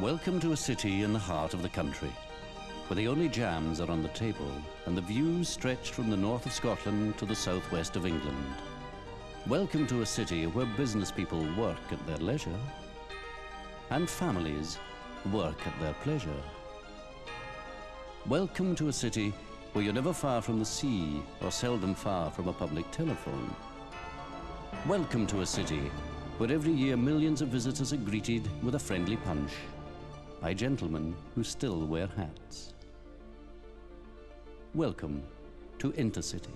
Welcome to a city in the heart of the country, where the only jams are on the table and the views stretch from the north of Scotland to the southwest of England. Welcome to a city where business people work at their leisure and families work at their pleasure. Welcome to a city where you're never far from the sea or seldom far from a public telephone. Welcome to a city where every year millions of visitors are greeted with a friendly punch by gentlemen who still wear hats. Welcome to Intercity.